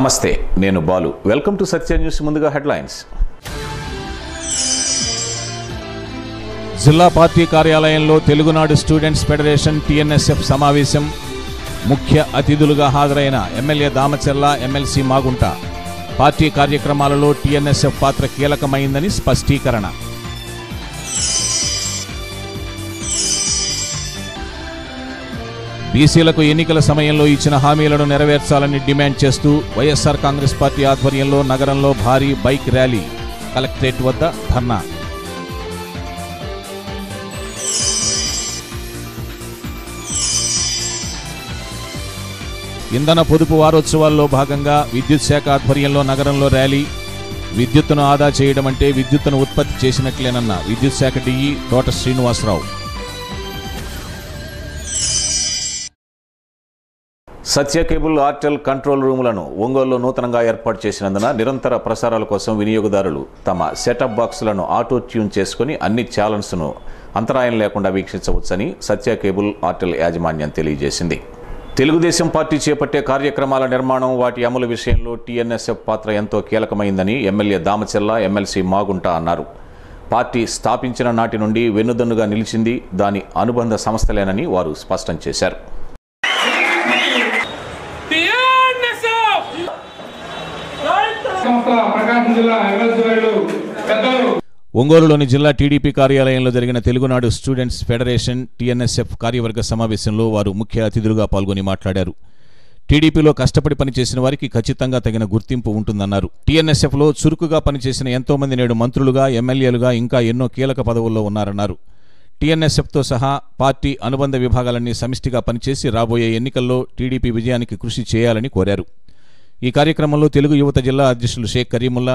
నమస్తే నేను Balu. Welcome to Satya news ముందుగా హెడ్లైన్స్. జిల్లా పార్టీ కార్యాలయంలో తెలుగునాడు స్టూడెంట్స్ ఫెడరేషన్ టీఎన్ఎస్ఎఫ్ సమావేశం. ముఖ్య అతిథులుగా హాజరైన MLA Damacharla MLC Magunta. Party కార్యక్రమాలలో టీఎన్ఎస్ఎఫ్ పాత్ర కీలకమైందని స్పష్టీకరణ. బీసీలకు ఎన్నికల సమయంలో ఇచ్చిన హామీలను నెరవేర్చాలని డిమాండ్ చేస్తూ వైఎస్ఆర్ కాంగ్రెస్ పార్టీ ఆధ్వర్యంలో నగరంలో భారీ బైక్ ర్యాలీ. కలెక్టరేట్ వద్ద ధర్నా. ఇంధన పొదుపు వారోత్సవాల్లో భాగంగా విద్యుత్ శాఖ ఆధ్వర్యంలో నగరంలో ర్యాలీ. విద్యుత్తును ఆదా చేయడం అంటే విద్యుత్తును ఉత్పత్తి చేసినట్లేనన్న విద్యుత్ శాఖ డిఈ తోట శ్రీనివాసరావు. సత్య కేబుల్ ఆర్టెల్ కంట్రోల్ రూములను ఒంగోలులో నూతనంగా ఏర్పాటు చేసినందున నిరంతర ప్రసారాల కోసం వినియోగదారులు తమ సెటప్ బాక్సులను ఆటో ట్యూన్ చేసుకుని అన్ని ఛానల్స్ను అంతరాయం లేకుండా వీక్షించవచ్చని సత్య కేబుల్ ఆర్టెల్ యాజమాన్యం తెలియజేసింది. తెలుగుదేశం పార్టీ చేపట్టే కార్యక్రమాల నిర్మాణం వాటి అమలు విషయంలో టీఎన్ఎస్ఎఫ్ పాత్ర ఎంతో కీలకమైందని ఎమ్మెల్యే దామచెల్ల ఎమ్మెల్సీ మాగుంట అన్నారు. పార్టీ స్థాపించిన నాటి నుండి వెన్నుదన్నుగా నిలిచింది దాని అనుబంధ సంస్థలేనని వారు స్పష్టం చేశారు. ప్రకాశం జిల్లా పెద్దలు. ఒంగోలులోని జిల్లా టీడీపీ కార్యాలయంలో జరిగిన తెలుగునాడు స్టూడెంట్స్ ఫెడరేషన్ టీఎన్ఎస్ఎఫ్ కార్యవర్గ సమావేశంలో వారు ముఖ్య అతిథులుగా పాల్గొని మాట్లాడారు. టీడీపీలో కష్టపడి పనిచేసిన వారికి ఖచ్చితంగా తగిన గుర్తింపు ఉంటుందన్నారు. టీఎన్ఎస్ఎఫ్లో చురుకుగా పనిచేసిన ఎంతోమంది నేడు మంత్రులుగా ఎమ్మెల్యేలుగా ఇంకా ఎన్నో కీలక పదవుల్లో ఉన్నారన్నారు. టీఎన్ఎస్ఎఫ్తో సహా పార్టీ అనుబంధ విభాగాలన్నీ సమిష్టిగా పనిచేసి రాబోయే ఎన్నికల్లో టీడీపీ విజయానికి కృషి చేయాలని కోరారు. ఈ కార్యక్రమంలో తెలుగు యువత జిల్లా అధ్యక్షులు షేక్ కరీముల్లా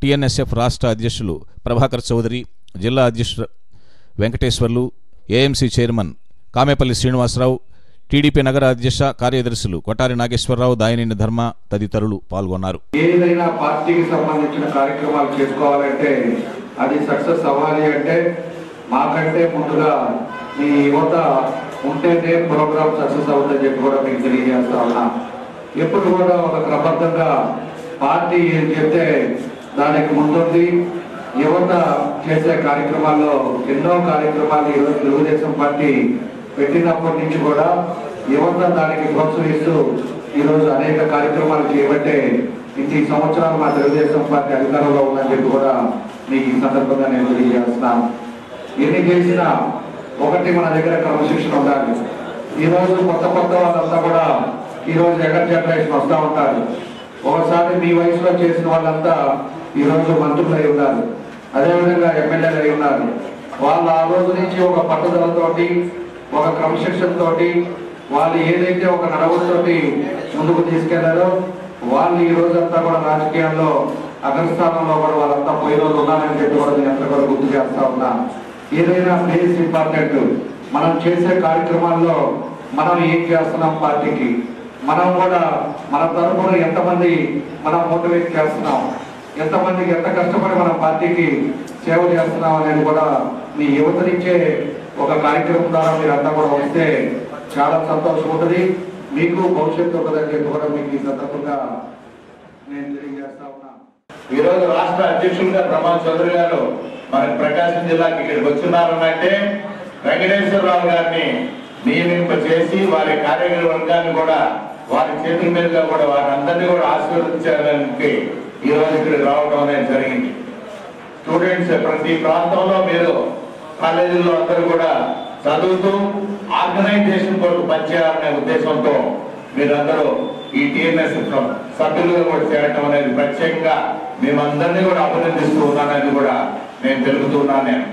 టీఎన్ఎస్ఎఫ్ రాష్ట్ర అధ్యక్షులు ప్రభాకర్ చౌదరి జిల్లా అధ్యక్షుడు Venkateswarlu AMC chairman Kamepalli Srinivasarao TDP నగర అధ్యక్ష కార్యదర్శులు కొటారి నాగేశ్వరరావు దాయనేని ధర్మ తదితరులు పాల్గొన్నారు. ఏదైనా పార్టీకి సంబంధించిన కార్యక్రమాలు చేసుకోవాలంటే అది సక్సెస్ అవ్వాలి అంటే మాకంటే ముందుగా మీ యువత ఉంటేనే ప్రోగ్రామ్ సక్సెస్ అవుతుందని చెప్పి కూడా మీకు తెలియజేస్తా ఉన్నా. ఎప్పుడు కూడా ఒక క్రమబద్ధంగా పార్టీ ఏం చెప్తే దానికి ముందుంది యువత చేసే కార్యక్రమాల్లో ఎన్నో కార్యక్రమాలు ఈరోజు తెలుగుదేశం పార్టీ పెట్టినప్పటి నుంచి కూడా యువత దానికి ప్రోత్సహిస్తూ ఈరోజు అనేక కార్యక్రమాలు చేయబట్టే ఈ సంవత్సరాలు మా తెలుగుదేశం పార్టీ అధికారంలో ఉందని చెప్పి కూడా మీకు ఈ సందర్భంగా నేను తెలియజేస్తున్నాను. ఎన్ని చేసినా ఒకటి మన దగ్గర క్రమశిక్షణ ఉండాలి. ఈ రోజు కొత్త కొత్త వాళ్ళంతా కూడా ఈరోజు రోజు జనరేషన్ వస్తూ ఉంటారు ఒకసారి మీ వయసులో చేసిన వాళ్ళంతా ఈ రోజు మంత్రులు అయి ఉన్నారు అదేవిధంగా ఎమ్మెల్యేలు అయి ఉన్నారు వాళ్ళు ఆ రోజు నుంచి ఒక పట్టుదలతోటి ఒక క్రమశిక్షణ తోటి వాళ్ళు ఏదైతే ఒక నడవడితోటి ముందుకు తీసుకెళ్ళారో వాళ్ళు ఈ రోజంతా కూడా రాజకీయాల్లో అగ్రస్థానంలో కూడా వాళ్ళంతా పోయి రోజు ఉన్నారని చెప్పి కూడా నేను కూడా గుర్తు చేస్తా ఉన్నా. ఏదైనా ప్లేస్ ఇంపార్టెంట్. మనం చేసే కార్యక్రమాల్లో మనం ఏం చేస్తున్నాం పార్టీకి? మనం కూడా మన తరఫున ఎంతమంది మనం మోటివేట్ చేస్తున్నాం ఎంతమందికి ఎంత కష్టపడి మన పార్టీకి సేవ చేస్తున్నాం అనేది కూడా మీ యువతనిచ్చే ఒక కార్యక్రమం ద్వారా మీరు అంతా కూడా వస్తే చాలా సంతోషం ఉంటుంది. మీకు భవిష్యత్తు ఒకదని చెప్పి కూడా మీకు ఈ సందర్భంగా నేను తెలియజేస్తా ఉన్నా. ఈ రోజు రాష్ట్ర అధ్యక్షులుగా ప్రమాద్ చౌదరి గారు మన ప్రకాశం జిల్లాకి ఇక్కడికి వచ్చినారనంటే వెంకటేశ్వరరావు గారిని నియమింప చేసి వారి కార్యవర్గాన్ని కూడా వారి చేతుల మీదుగా కూడా వారి అందరినీ కూడా ఆశీర్వదించడానికి ఈ రోజు ఇక్కడికి రావడం అనేది జరిగింది. స్టూడెంట్స్ ప్రతి ప్రాంతంలో మీరు కాలేజీల్లో అందరూ కూడా చదువుతూ ఆర్గనైజేషన్ కొరకు పనిచేయాలనే ఉద్దేశంతో మీరందరూ ఈ టీఎంఎస్ సభ్యులుగా కూడా చేరటం అనేది ప్రత్యేకంగా మేమందరినీ కూడా అభినందిస్తూ ఉన్నానని కూడా నేను తెలుపుతున్నాను నేను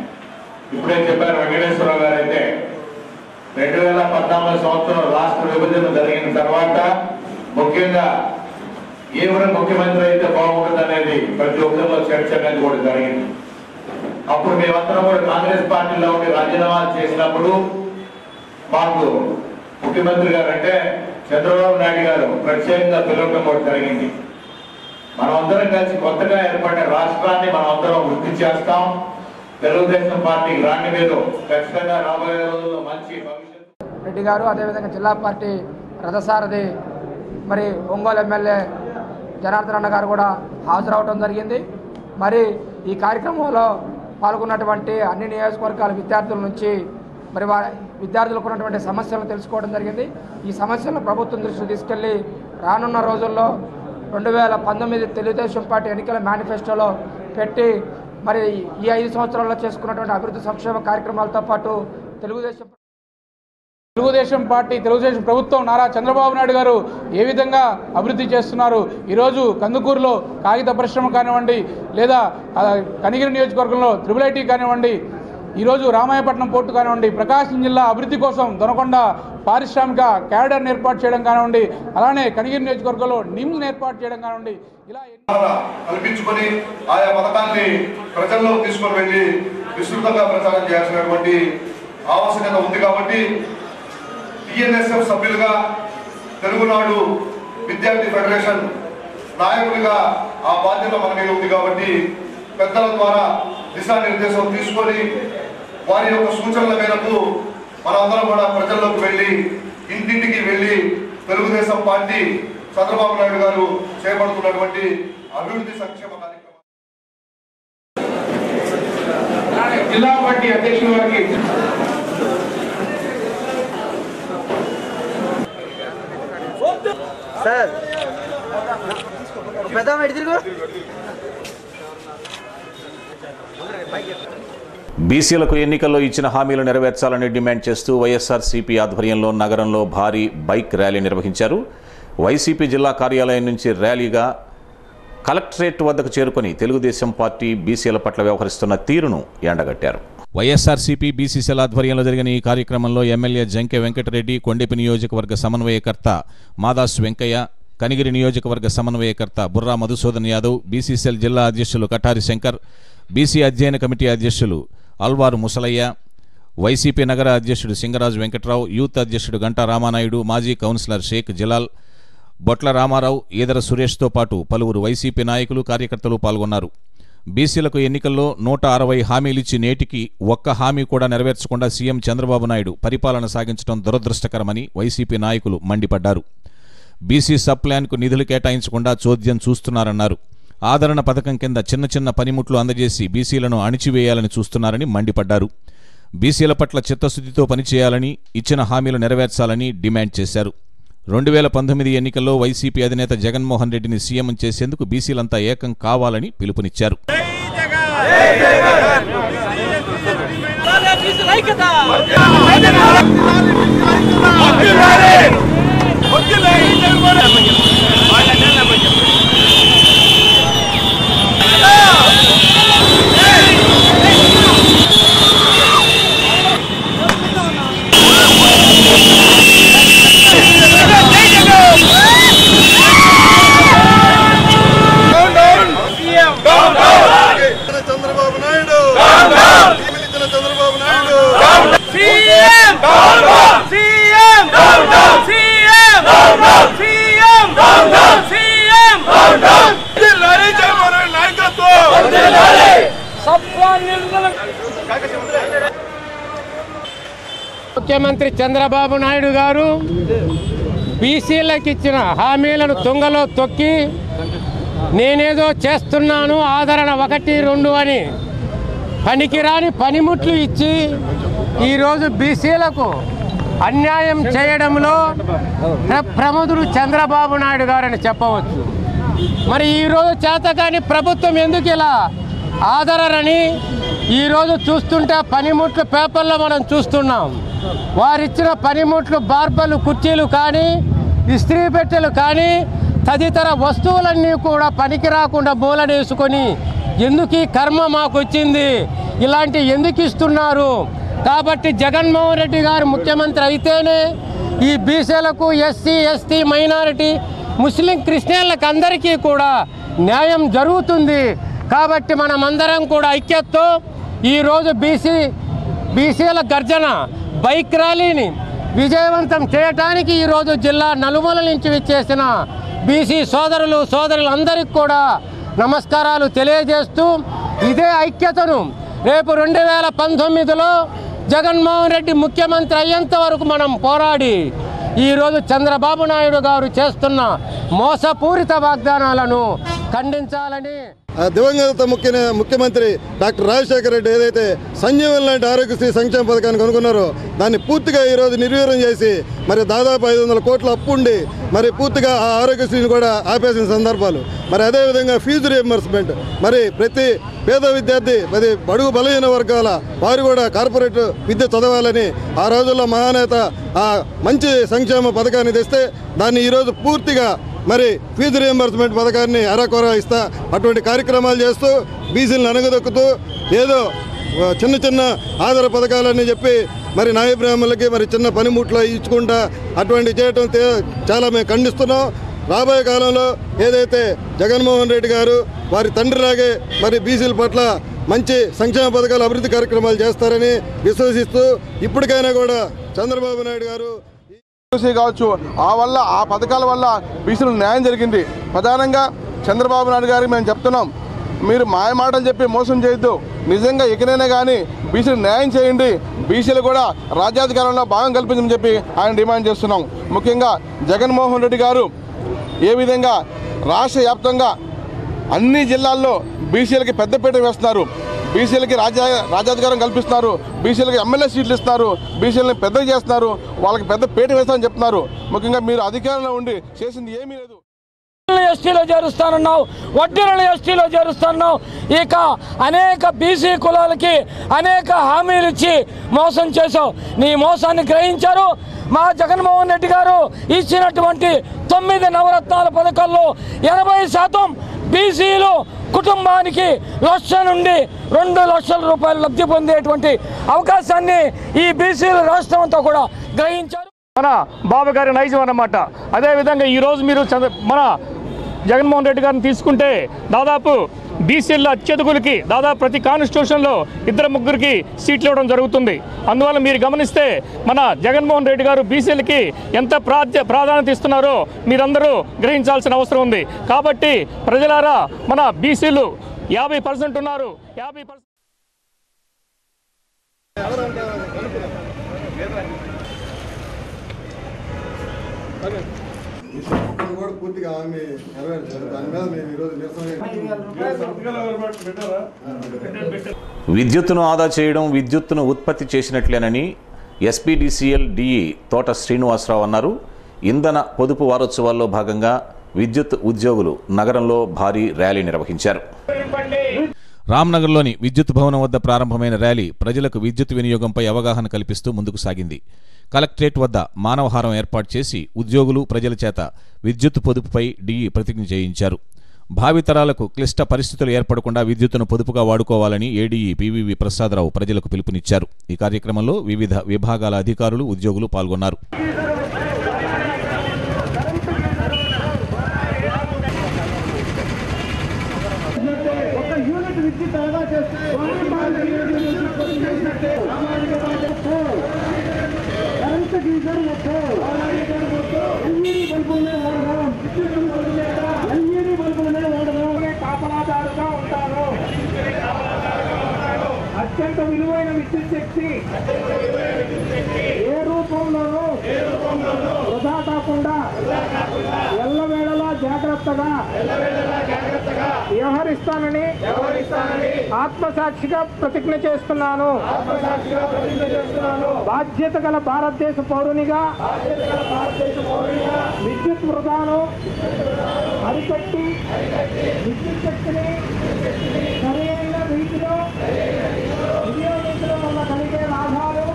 ఇప్పుడే చెప్పారు వెంకటేశ్వరరావు గారు అయితే రెండు వేల పద్నాలుగు సంవత్సరం రాష్ట్ర విభజన జరిగిన తర్వాత ముఖ్యంగా ఎవరు ముఖ్యమంత్రి అయితే బాగుంటుంది అనేది ప్రతి ఒక్కరిలో చర్చ అనేది కూడా జరిగింది. అప్పుడు మేమందరం కూడా కాంగ్రెస్ పార్టీలో ఉండి రాజీనామా చేసినప్పుడు మాకు ముఖ్యమంత్రి గారు అంటే చంద్రబాబు నాయుడు గారు ప్రత్యేకంగా పిలవడం కూడా జరిగింది. మనం అందరం కలిసి కొత్తగా ఏర్పడిన రాష్ట్రాన్ని మనం అందరం వృద్ధి చేస్తాం. తెలుగుదేశం పార్టీ రాణి మీద ఖచ్చితంగా రాబోయే రోజుల్లో మంచి భవిష్యత్తు రెడ్డి గారు అదేవిధంగా జిల్లా పార్టీ రథసారథి మరి ఒంగోలు ఎమ్మెల్యే జనార్దన్ అన్న గారు కూడా హాజరవడం జరిగింది. మరి ఈ కార్యక్రమంలో పాల్గొన్నటువంటి అన్ని నియోజకవర్గాల విద్యార్థుల నుంచి మరి వారి విద్యార్థులకు ఉన్నటువంటి సమస్యలను తెలుసుకోవడం జరిగింది. ఈ సమస్యలను ప్రభుత్వం దృష్టికి తీసుకెళ్ళి రానున్న రోజుల్లో రెండు వేల పంతొమ్మిది తెలుగుదేశం పార్టీ ఎన్నికల మేనిఫెస్టోలో పెట్టి మరి ఈ ఐదు సంవత్సరాల్లో చేసుకున్నటువంటి అభివృద్ధి సంక్షేమ కార్యక్రమాలతో పాటు తెలుగుదేశం తెలుగుదేశం పార్టీ తెలుగుదేశం ప్రభుత్వం నారా చంద్రబాబు నాయుడు గారు ఏ విధంగా అభివృద్ధి చేస్తున్నారు? ఈరోజు కందుకూరులో కాగిత పరిశ్రమ కానివ్వండి లేదా కనిగిరి నియోజకవర్గంలో త్రిబుల్ ఐటీ కానివ్వండి ఈరోజు రామాయపట్నం పోర్టు కానివ్వండి ప్రకాశం జిల్లా అభివృద్ధి కోసం దొనకొండ పారిశ్రామిక క్యాడర్ని ఏర్పాటు చేయడం కానివ్వండి అలానే కనిగిరి నియోజకవర్గంలో నిమ్స్ ఏర్పాటు చేయడం కానివ్వండి ఇలా కల్పించుకొని ఆయా పథకాన్ని ప్రజల్లో తీసుకొని వెళ్ళి విస్తృతంగా ప్రచారం చేయాల్సినటువంటి ఆవశ్యకత ఉంది కాబట్టి టిఎన్ఎస్ఎఫ్ సభ్యులుగా తెలుగునాడు విద్యార్థి ఫెడరేషన్ నాయకుడిగా ఆ బాధ్యత మన మీద ఉంది కాబట్టి పెద్దల ద్వారా దిశానిర్దేశం తీసుకొని వారి యొక్క సూచనల మేరకు మనందరం కూడా ప్రజల్లోకి వెళ్ళి ఇంటింటికి వెళ్ళి తెలుగుదేశం పార్టీ చంద్రబాబు నాయుడు గారు చేపడుతున్నటువంటి అభివృద్ధి సంక్షేమ కార్యక్రమం. జిల్లా పార్టీ అధ్యక్షుల వారికి సార్. పెద్ద తిరుగు. బీసీలకు ఎన్నికల్లో ఇచ్చిన హామీలు నెరవేర్చాలని డిమాండ్ చేస్తూ వైఎస్ఆర్సీపీ ఆధ్వర్యంలో నగరంలో భారీ బైక్ ర్యాలీ నిర్వహించారు. వైసీపీ జిల్లా కార్యాలయం నుంచి ర్యాలీగా కలెక్టరేట్ వద్దకు చేరుకొని తెలుగుదేశం పార్టీ బీసీల పట్ల వ్యవహరిస్తున్న తీరును ఎండగట్టారు. వైఎస్ఆర్సీపీ బీసీసీల ఆధ్వర్యంలో జరిగిన ఈ కార్యక్రమంలో ఎమ్మెల్యే జంకె వెంకటరెడ్డి కొండెపి నియోజకవర్గ సమన్వయకర్త మాదాస్ వెంకయ్య కనిగిరి నియోజకవర్గ సమన్వయకర్త బుర్రా మధుసూదన్ యాదవ్ బీసీసీఎల్ జిల్లా అధ్యక్షులు కటారి శంకర్ బీసీ అధ్యయన కమిటీ అధ్యక్షులు అల్వారు ముసలయ్య వైసీపీ నగర అధ్యక్షుడు సింగరాజు వెంకట్రావు యూత్ అధ్యక్షుడు గంటా రామానాయుడు మాజీ కౌన్సిలర్ షేక్ జలాల్ బొట్ల రామారావు ఈదర సురేష్తో పాటు పలువురు వైసీపీ నాయకులు కార్యకర్తలు పాల్గొన్నారు. బీసీలకు ఎన్నికల్లో నూట అరవై హామీలిచ్చి నేటికి ఒక్క హామీ కూడా నెరవేర్చకుండా సీఎం చంద్రబాబు నాయుడు పరిపాలన సాగించడం దురదృష్టకరమని వైసీపీ నాయకులు మండిపడ్డారు. బీసీ సబ్ ప్లాన్కు నిధులు కేటాయించకుండా చోద్యం చూస్తున్నారన్నారు. ఆదరణ పథకం కింద చిన్న చిన్న పనిముట్లు అందజేసి బీసీలను అణిచివేయాలని చూస్తున్నారని మండిపడ్డారు. బీసీల పట్ల చిత్తశుద్ధితో పనిచేయాలని ఇచ్చిన హామీలు నెరవేర్చాలని డిమాండ్ చేశారు. రెండు వేల పంతొమ్మిది ఎన్నికల్లో వైసీపీ అధినేత జగన్మోహన్ రెడ్డిని సీఎం చేసేందుకు బీసీలంతా ఏకం కావాలని పిలుపునిచ్చారు. చంద్రబాబు నాయుడు ఇచ్చిన Chandrababu Naidu CM CM CM CM CM జిల్లాని జగన్మోహన్ రెడ్డి నాయకత్వం ముఖ్యమంత్రి చంద్రబాబు నాయుడు గారు బీసీలకు ఇచ్చిన హామీలను తుంగలో తొక్కి నేనేదో చేస్తున్నాను ఆదరణ ఒకటి రెండు అని పనికిరాని పనిముట్లు ఇచ్చి ఈరోజు బీసీలకు అన్యాయం చేయడంలో ప్ర- ప్రముఖుడు చంద్రబాబు నాయుడు గారని చెప్పవచ్చు. మరి ఈరోజు చేతకాని ప్రభుత్వం ఎందుకు ఇలా ఆదరని ఈరోజు చూస్తుంటే పనిముట్లు పేపర్లో మనం చూస్తున్నాం. వారిచ్చిన పనిముట్లు బార్బర్లు కుర్చీలు కానీ ఇస్త్రీ పెట్టెలు కానీ తదితర వస్తువులన్నీ కూడా పనికి రాకుండా మూలనేసుకొని ఎందుకు ఈ కర్మ మాకు వచ్చింది ఇలాంటి ఎందుకు ఇస్తున్నారు? కాబట్టి జగన్మోహన్ రెడ్డి గారు ముఖ్యమంత్రి అయితేనే ఈ బీసీలకు ఎస్సీ ఎస్టీ మైనారిటీ ముస్లిం క్రిస్టియన్లకు అందరికీ కూడా న్యాయం జరుగుతుంది. కాబట్టి మనమందరం కూడా ఐక్యతతో ఈరోజు బీసీ బీసీల గర్జన బైక్ ర్యాలీని విజయవంతం చేయటానికి ఈరోజు జిల్లా నలుమూల నుంచి విచ్చేసిన బీసీ సోదరులు సోదరులందరికీ కూడా నమస్కారాలు తెలియజేస్తూ ఇదే ఐక్యతను రేపు రెండు వేల పంతొమ్మిదిలో జగన్మోహన్ రెడ్డి ముఖ్యమంత్రి అయ్యేంత వరకు మనం పోరాడి ఈరోజు చంద్రబాబు నాయుడు గారు చేస్తున్న మోసపూరిత వాగ్దానాలను ఖండించాలని దివంగత ముఖ్య ముఖ్యమంత్రి డాక్టర్ రాజశేఖర రెడ్డి ఏదైతే సంజీవన్ లాంటి ఆరోగ్యశ్రీ సంక్షేమ పథకాన్ని కనుగొన్నారో దాన్ని పూర్తిగా ఈరోజు నిర్వీర్యం చేసి మరి దాదాపు ఐదు వందల కోట్ల అప్పు ఉండి మరి పూర్తిగా ఆ ఆరోగ్యశ్రీని కూడా ఆపేసిన సందర్భాలు. మరి అదేవిధంగా ఫీజు రియంబర్స్మెంట్ మరి ప్రతి పేద విద్యార్థి మరి బడుగు బలహీన వర్గాల వారు కూడా కార్పొరేట్ విద్య చదవాలని ఆ రోజుల్లో మహానేత ఆ మంచి సంక్షేమ పథకాన్ని తెస్తే దాన్ని ఈరోజు పూర్తిగా మరి ఫీజు రియంబర్స్మెంట్ పథకాన్ని అరకొర ఇస్తా అటువంటి కార్యక్రమాలు చేస్తూ బీసీలను అనగదొక్కుతూ ఏదో చిన్న చిన్న ఆధార పథకాలని చెప్పి మరి నాయ బ్రాహ్మణులకి మరి చిన్న పనిముట్లు ఇచ్చుకుంటా అటువంటి చేయటం చాలా మేము ఖండిస్తున్నాం. రాబోయే కాలంలో ఏదైతే జగన్మోహన్ రెడ్డి గారు వారి తండ్రిలాగే మరి బీసీల పట్ల మంచి సంక్షేమ పథకాలు అభివృద్ధి కార్యక్రమాలు చేస్తారని విశ్వసిస్తూ ఇప్పటికైనా కూడా చంద్రబాబు నాయుడు గారు చూసి కావచ్చు. ఆ వల్ల ఆ పథకాల వల్ల బీసీలకు న్యాయం జరిగింది. ప్రధానంగా చంద్రబాబు నాయుడు గారికి మేము చెప్తున్నాం మీరు మాయ మాటలు చెప్పి మోసం చేయొద్దు. నిజంగా ఎక్కడైనా కానీ బీసీలు న్యాయం చేయండి. బీసీలు కూడా రాజ్యాధికారంలో భాగం కల్పించమని చెప్పి ఆయన డిమాండ్ చేస్తున్నాం. ముఖ్యంగా జగన్మోహన్ రెడ్డి గారు ఏ విధంగా రాష్ట్ర వ్యాప్తంగా అన్ని జిల్లాల్లో బీసీలకి పెద్దపీట వేస్తున్నారు. బీసీలకి రాజ్యా రాజ్యాధికారం కల్పిస్తున్నారు. బీసీలకి ఎమ్మెల్యే సీట్లు ఇస్తున్నారు బీసీలని పెద్దలు చేస్తున్నారు. వాళ్ళకి పెద్ద పేట వేస్తామని చెప్తున్నారు. ముఖ్యంగా మీరు అధికారంలో ఉండి చేసింది ఏమీ లేదు. ఎస్టీలో చేరుస్తానన్నావు. వడ్డీలను ఎస్టీలో చేరుస్తున్నావు ఇక అనేక బీసీ కులాలకి అనేక హామీలు ఇచ్చి మోసం చేశావు. నీ మోసాన్ని గ్రహించారు మా జగన్మోహన్ రెడ్డి గారు ఇచ్చినటువంటి తొమ్మిది నవరత్నాల పథకాల్లో ఎనభై శాతం బీసీలు కుటుంబానికి లక్ష నుండి రెండు లక్షల రూపాయలు లబ్ధి పొందేటువంటి అవకాశాన్ని ఈ బీసీలు రాష్ట్రంతో కూడా గ్రహించారు. మన బాబు గారి నైజం అన్నమాట. అదేవిధంగా ఈరోజు మీరు మన జగన్మోహన్ రెడ్డి గారిని తీసుకుంటే దాదాపు బీసీల అత్యధికులకి దాదాపు ప్రతి కాన్స్టిట్యూషన్లో ఇద్దరు ముగ్గురికి సీట్లు ఇవ్వడం జరుగుతుంది. అందువల్ల మీరు గమనిస్తే మన జగన్మోహన్ రెడ్డి గారు బీసీలకి ఎంత ప్రాధ్య ప్రాధాన్యత ఇస్తున్నారో మీరందరూ గ్రహించాల్సిన అవసరం ఉంది. కాబట్టి ప్రజలారా మన బీసీలు యాభై పర్సెంట్ ఉన్నారు. యాభై పర్సెంట్ కూడా పూర్తిగా హామీ నెరవేర్చారు దాని మీద మేము ఈరోజు విద్యుత్తును ఆదా చేయడం విద్యుత్తును ఉత్పత్తి చేసినట్లేనని ఎస్పీడీసీఎల్ డిఈ తోట శ్రీనివాసరావు అన్నారు. ఇంధన పొదుపు వారోత్సవాల్లో భాగంగా విద్యుత్ ఉద్యోగులు నగరంలో భారీ ర్యాలీ నిర్వహించారు. రామ్నగర్లోని విద్యుత్ భవనం వద్ద ప్రారంభమైన ర్యాలీ ప్రజలకు విద్యుత్ వినియోగంపై అవగాహన కల్పిస్తూ ముందుకు సాగింది. కలెక్టరేట్ వద్ద మానవహారం ఏర్పాటు చేసి ఉద్యోగులు ప్రజల చేత విద్యుత్ పొదుపుపై డిఈ ప్రతిజ్ఞ చేయించారు. భావితరాలకు క్లిష్ట పరిస్థితులు ఏర్పడకుండా విద్యుత్తును పొదుపుగా వాడుకోవాలని ఏడీఈ పివివి ప్రసాదరావు ప్రజలకు పిలుపునిచ్చారు. ఈ కార్యక్రమంలో వివిధ విభాగాల అధికారులు ఉద్యోగులు పాల్గొన్నారు ఒక యూనిట్ విద్యుత్ ఆదా చేస్తే కరెంట్ గీజర్ ఎల్ఈడి బల్బులనే వాడదాం ఎల్ఈడి బల్బులనే వాడదాం కాపలాదారుగా ఉంటారు అత్యంత విలువైన విద్యుత్ శక్తి? ఏ రూపంలోనూ వృధా కాకుండా ఎల్లవేళలా జాగ్రత్తగా వ్యవహరిస్తానని ఆత్మసాక్షిగా ప్రతిజ్ఞ చేస్తున్నాను. బాధ్యత గల భారతదేశ పౌరునిగా విద్యుత్ వృధాను అరికట్టి విద్యుత్ శక్తిని సరైన రీతిలో వినియోగించడం వల్ల కలిగే లాభాలు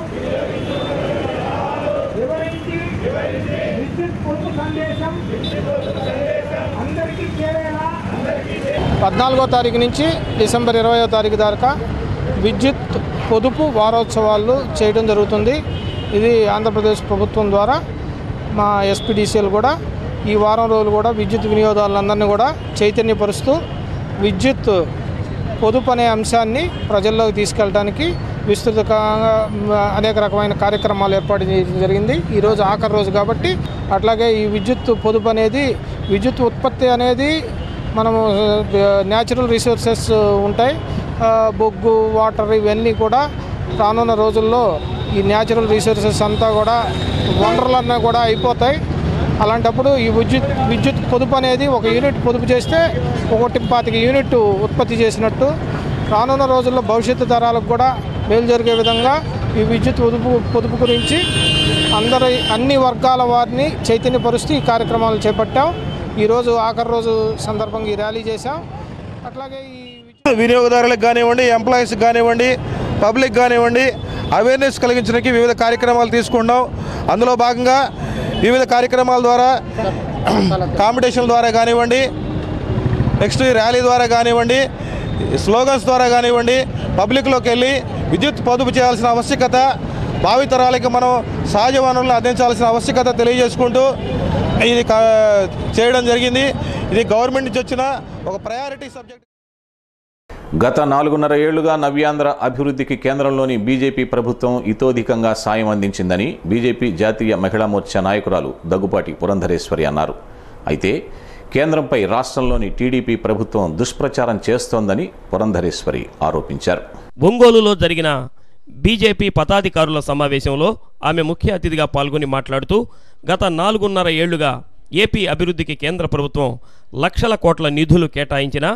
వివరించి విద్యుత్ పొదుపు సందేశం అందరికీ చేరేలా పద్నాలుగో తారీఖు నుంచి డిసెంబర్ ఇరవయో తారీఖు దాకా విద్యుత్ పొదుపు వారోత్సవాలు చేయడం జరుగుతుంది. ఇది ఆంధ్రప్రదేశ్ ప్రభుత్వం ద్వారా మా ఎస్పీడీసీలు కూడా ఈ వారం రోజులు కూడా విద్యుత్ వినియోగదారులందరినీ కూడా చైతన్యపరుస్తూ విద్యుత్ పొదుపు అనే అంశాన్ని ప్రజల్లోకి తీసుకెళ్ళడానికి విస్తృతంగా అనేక రకమైన కార్యక్రమాలు ఏర్పాటు చేయడం జరిగింది. ఈరోజు ఆఖరి రోజు కాబట్టి అట్లాగే ఈ విద్యుత్ పొదుపు అనేది విద్యుత్ ఉత్పత్తి అనేది మనము న్యాచురల్ రిసోర్సెస్ ఉంటాయి. బొగ్గు వాటర్ ఇవన్నీ కూడా రానున్న రోజుల్లో ఈ న్యాచురల్ రిసోర్సెస్ అంతా కూడా వనరులన్నీ కూడా అయిపోతాయి. అలాంటప్పుడు ఈ విద్యుత్ విద్యుత్ పొదుపు అనేది ఒక యూనిట్ పొదుపు చేస్తే ఒకటి పాతిక యూనిట్ ఉత్పత్తి చేసినట్టు. రానున్న రోజుల్లో భవిష్యత్తు తరాలకు కూడా మేలు జరిగే విధంగా ఈ విద్యుత్ పొదుపు పొదుపు గురించి అందరి అన్ని వర్గాల వారిని చైతన్యపరుస్తూ ఈ కార్యక్రమాలు చేపట్టాం. ఈరోజు ఆఖరి రోజు సందర్భంగా ఈ ర్యాలీ చేశాం. అట్లాగే ఈ వినియోగదారులకు కానివ్వండి ఎంప్లాయీస్కి కానివ్వండి పబ్లిక్ కానివ్వండి అవేర్నెస్ కలిగించడానికి వివిధ కార్యక్రమాలు తీసుకున్నాం అందులో భాగంగా వివిధ కార్యక్రమాల ద్వారా కాంపిటీషన్ ద్వారా కానివ్వండి నెక్స్ట్ ఈ ర్యాలీ ద్వారా కానివ్వండి స్లోగన్స్ ద్వారా కానివ్వండి పబ్లిక్లోకి వెళ్ళి విద్యుత్ పొదుపు చేయాల్సిన ఆవశ్యకత భావితరాలకి మనం సహజ వనరులను అందించాల్సిన ఆవశ్యకత తెలియజేసుకుంటూ ఇది కా- చేయడం జరిగింది. ఇది గవర్నమెంట్ నుంచి వచ్చిన ఒక ప్రయారిటీ సబ్జెక్ట్ గత నాలుగున్నర ఏళ్ళుగా నవ్యాంధ్ర అభివృద్ధికి కేంద్రంలోని బీజేపీ ప్రభుత్వం ఇతోధికంగా సాయం అందించిందని బీజేపీ జాతీయ మహిళా మోర్చా నాయకురాలు దగ్గుపాటి పురంధరేశ్వరి అన్నారు. అయితే కేంద్రంపై రాష్ట్రంలోని టీడీపీ ప్రభుత్వం దుష్ప్రచారం చేస్తోందని పురంధరేశ్వరి ఆరోపించారు. ఒంగోలులో జరిగిన బీజేపీ పదాధికారుల సమావేశంలో ఆమె ముఖ్య అతిథిగా పాల్గొని మాట్లాడుతూ గత నాలుగున్నర ఏళ్ళుగా ఏపీ అభివృద్ధికి కేంద్ర ప్రభుత్వం లక్షల కోట్ల నిధులు కేటాయించినా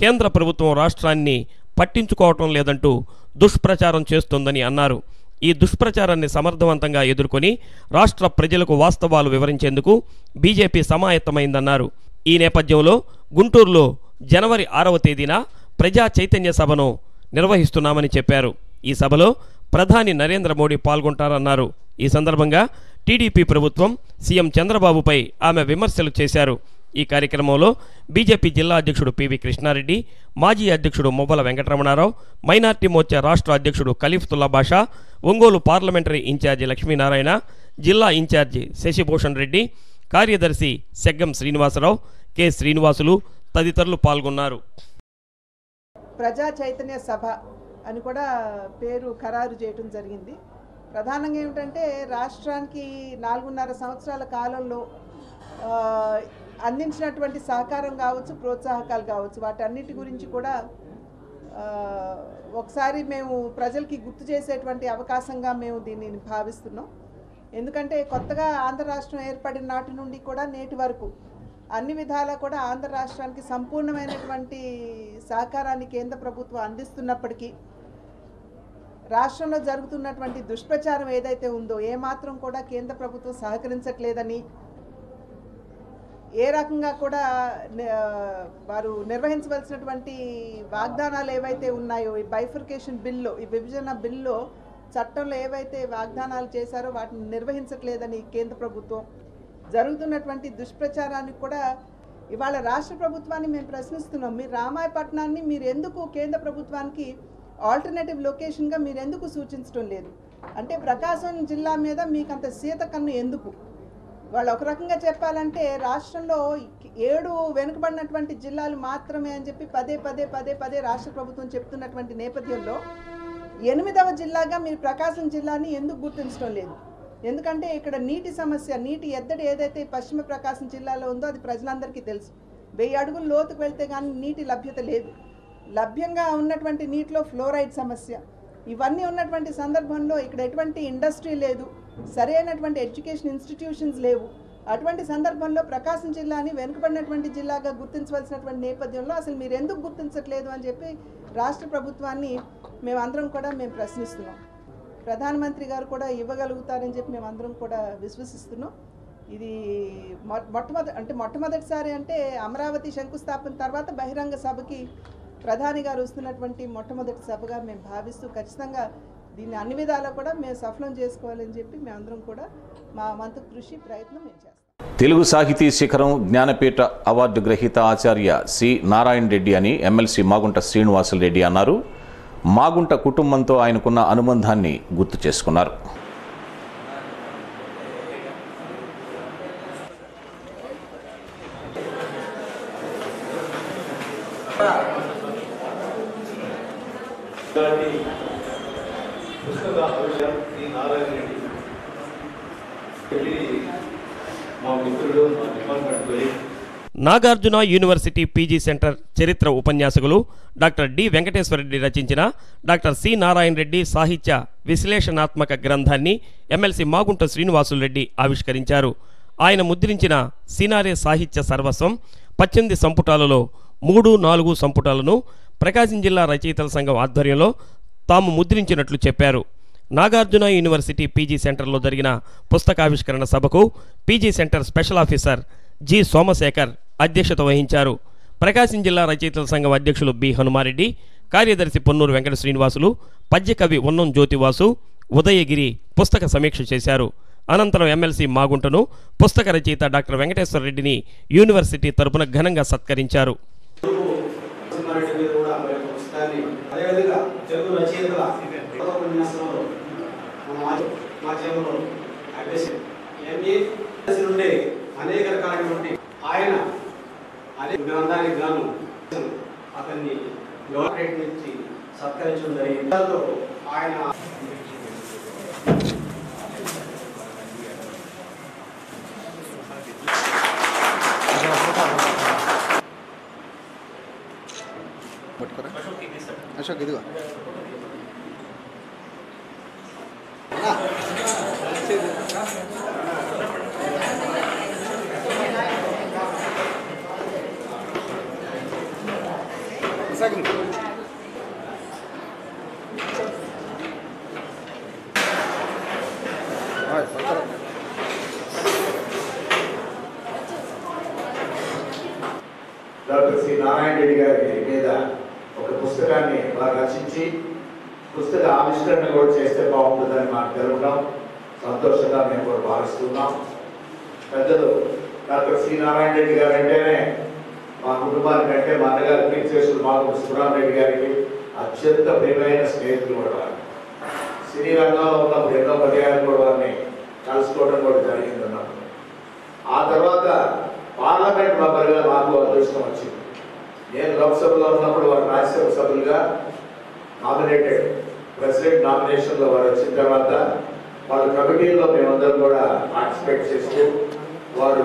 కేంద్ర ప్రభుత్వం రాష్ట్రాన్ని పట్టించుకోవటం లేదంటూ దుష్ప్రచారం చేస్తోందని అన్నారు. ఈ దుష్ప్రచారాన్ని సమర్థవంతంగా ఎదుర్కొని రాష్ట్ర ప్రజలకు వాస్తవాలు వివరించేందుకు బీజేపీ సమాయత్తమైందన్నారు. ఈ నేపథ్యంలో గుంటూరులో జనవరి ఆరవ తేదీన ప్రజా చైతన్య సభను నిర్వహిస్తున్నామని చెప్పారు. ఈ సభలో ప్రధాని నరేంద్ర మోడీ పాల్గొంటారన్నారు. ఈ సందర్భంగా టీడీపీ ప్రభుత్వం సీఎం చంద్రబాబుపై ఆమె విమర్శలు చేశారు. ఈ కార్యక్రమంలో బీజేపీ జిల్లా అధ్యక్షుడు పివి కృష్ణారెడ్డి మాజీ అధ్యక్షుడు మొబల వెంకటరమణారావు మైనార్టీ మోర్చా రాష్ట్ర అధ్యక్షుడు ఖలీఫ్తుల్లా బాషా ఒంగోలు పార్లమెంటరీ ఇన్ఛార్జి లక్ష్మీనారాయణ జిల్లా ఇన్ఛార్జి శశిభూషణ్ రెడ్డి కార్యదర్శి సెగ్గం శ్రీనివాసరావు కె శ్రీనివాసులు తదితరులు పాల్గొన్నారు. ప్రజా చైతన్య సభ అని కూడా పేరు ఖరారు చేయడం జరిగింది. ప్రధానంగా ఏమిటంటే రాష్ట్రానికి నాలుగున్నర సంవత్సరాల కాలంలో అందించినటువంటి సహకారం కావచ్చు ప్రోత్సాహకాలు కావచ్చు వాటన్నిటి గురించి కూడా ఒకసారి మేము ప్రజలకి గుర్తు చేసేటువంటి అవకాశంగా మేము దీనిని భావిస్తున్నాం. ఎందుకంటే కొత్తగా ఆంధ్ర రాష్ట్రం ఏర్పడిన నాటి నుండి కూడా నేటి వరకు అన్ని విధాలా కూడా ఆంధ్ర రాష్ట్రానికి సంపూర్ణమైనటువంటి సహకారాన్ని కేంద్ర ప్రభుత్వం అందిస్తున్నప్పటికీ రాష్ట్రంలో జరుగుతున్నటువంటి దుష్ప్రచారం ఏదైతే ఉందో ఏమాత్రం కూడా కేంద్ర ప్రభుత్వం సహకరించట్లేదని ఏ రకంగా కూడా వారు నిర్వహించవలసినటువంటి వాగ్దానాలు ఏవైతే ఉన్నాయో ఈ బైఫర్కేషన్ బిల్లో ఈ విభజన బిల్లో చట్టంలో ఏవైతే వాగ్దానాలు చేశారో వాటిని నిర్వహించట్లేదని కేంద్ర ప్రభుత్వం జరుగుతున్నటువంటి దుష్ప్రచారానికి కూడా ఇవాళ రాష్ట్ర ప్రభుత్వాన్ని మేము ప్రశ్నిస్తున్నాం. మీరు రామాయపట్నాన్ని మీరు ఎందుకు కేంద్ర ప్రభుత్వానికి ఆల్టర్నేటివ్ లొకేషన్గా మీరు ఎందుకు సూచించడం లేదు? అంటే ప్రకాశం జిల్లా మీద మీకు అంత సీత కన్ను ఎందుకు? వాళ్ళు ఒక రకంగా చెప్పాలంటే రాష్ట్రంలో ఏడు వెనుకబడినటువంటి జిల్లాలు మాత్రమే అని చెప్పి పదే పదే పదే పదే రాష్ట్ర ప్రభుత్వం చెప్తున్నటువంటి నేపథ్యంలో ఎనిమిదవ జిల్లాగా మీరు ప్రకాశం జిల్లాని ఎందుకు గుర్తించడం లేదు? ఎందుకంటే ఇక్కడ నీటి సమస్య నీటి ఎద్దడి ఏదైతే పశ్చిమ ప్రకాశం జిల్లాలో ఉందో అది ప్రజలందరికీ తెలుసు. వెయ్యి అడుగులు లోతుకు వెళ్తే కానీ నీటి లభ్యత లేదు. లభ్యంగా ఉన్నటువంటి నీటిలో ఫ్లోరైడ్ సమస్య. ఇవన్నీ ఉన్నటువంటి సందర్భంలో ఇక్కడ ఎటువంటి ఇండస్ట్రీ లేదు. సరైనటువంటి ఎడ్యుకేషన్ ఇన్స్టిట్యూషన్స్ లేవు. అటువంటి సందర్భంలో ప్రకాశం జిల్లాని వెనుకబడినటువంటి జిల్లాగా గుర్తించవలసినటువంటి నేపథ్యంలో అసలు మీరు ఎందుకు గుర్తించట్లేదు అని చెప్పి రాష్ట్ర ప్రభుత్వాన్ని మేమందరం కూడా మేము ప్రశ్నిస్తున్నాం. ప్రధానమంత్రి గారు కూడా ఇవ్వగలుగుతారని చెప్పి మేమందరం కూడా విశ్వసిస్తున్నాం. ఇది మొ- మొట్టమొదటి అంటే మొట్టమొదటిసారి అంటే అమరావతి శంకుస్థాపన తర్వాత బహిరంగ సభకి ప్రధాని గారు వస్తున్నటువంటి మొట్టమొదటి సభగా మేము భావిస్తూ ఖచ్చితంగా దీన్ని అన్ని విధాలా కూడా మేము సఫలం చేసుకోవాలని చెప్పి మేమందరం కూడా మా వంతు కృషి ప్రయత్నం మేము చేస్తాం. తెలుగు సాహితీ శిఖరం జ్ఞానపీఠ అవార్డు గ్రహీత ఆచార్య సి నారాయణ రెడ్డి అని ఎమ్మెల్సీ మాగుంట శ్రీనివాసులు రెడ్డి అన్నారు. మాగుంట కుటుంబంతో ఆయనకున్న అనుబంధాన్ని గుర్తు చేసుకున్నారు మా మిత్రుడు మా department Nagarjuna university PG centre చరిత్ర ఉపన్యాసకులు డాక్టర్ డి వెంకటేశ్వరరెడ్డి రచించిన డాక్టర్ సి నారాయణ రెడ్డి సాహిత్య విశ్లేషణాత్మక గ్రంథాన్ని ఎమ్మెల్సీ మాగుంట శ్రీనివాసులరెడ్డి ఆవిష్కరించారు. ఆయన ముద్రించిన సినారే సాహిత్య సర్వస్వం పద్దెనిమిది సంపుటాలలో మూడు నాలుగు సంపుటాలను ప్రకాశం జిల్లా రచయితల సంఘం ఆధ్వర్యంలో తాము ముద్రించినట్లు చెప్పారు. నాగార్జున యూనివర్సిటీ పీజీ సెంటర్లో జరిగిన పుస్తకావిష్కరణ సభకు PG centre special officer G Somashekhar అధ్యక్షత వహించారు. ప్రకాశం జిల్లా రచయితల సంఘం అధ్యక్షులు బి. హనుమారెడ్డి కార్యదర్శి పొన్నూరు వెంకట శ్రీనివాసులు పద్యకవి ఉన్నం జ్యోతివాసు ఉదయగిరి పుస్తక సమీక్ష చేశారు. అనంతరం ఎమ్మెల్సీ మాగుంటను పుస్తక రచయిత డాక్టర్ వెంకటేశ్వర రెడ్డిని యూనివర్సిటీ తరపున ఘనంగా సత్కరించారు. అనేక రకాలైనటువంటి ఆయన అనేక గ్రంథానికి గాను అతన్ని గవర్నమెంట్ నుంచి సత్కరించడం జరిగింది. ఆయన అశోక్ ఇదిగో. డాక్టర్ శ్రీ నారాయణ రెడ్డి గారి మీద ఒక పుస్తకాన్ని వారు రచించి పుస్తక ఆవిష్కరణ కూడా చేస్తే బాగుంటుందని మాకు తెలపడం సంతోషంగా మేము కూడా భావిస్తున్నాం. పెద్దలు డాక్టర్ శ్రీ నారాయణ రెడ్డి గారు అంటేనే మా కుటుంబానికి అంటే మా అన్నగారు పిచ్చేసులు మాకు సురామ్ రెడ్డి గారికి అత్యంత ప్రియమైన స్నేహితులు కూడా వారు సినీ రంగంలో ఉన్నప్పుడు ఎన్నో పర్యాయాలు కూడా వారిని కలుసుకోవడం కూడా జరిగింది అన్నప్పుడు ఆ తర్వాత పార్లమెంట్ మెంబర్గా నాకు అదృష్టం వచ్చింది. నేను లోక్సభలో ఉన్నప్పుడు వారు రాజ్యసభ సభ్యులుగా నామినేటెడ్ ప్రెసిడెంట్ నామినేషన్లో వారు వచ్చిన తర్వాత వాళ్ళ కమిటీలో మేమందరం కూడా పార్టిసిపేట్ చేస్తూ వారు